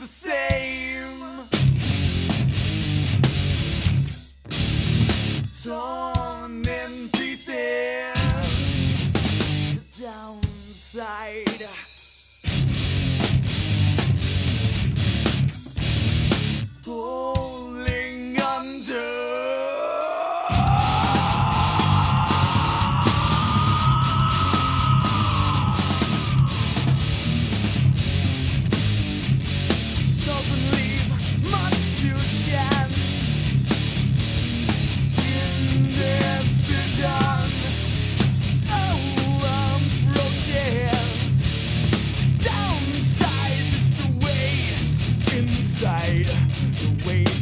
the same. the weight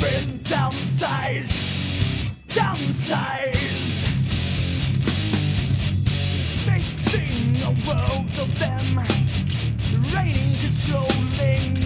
been downsized, downsized. Facing a world of them, reigning, controlling.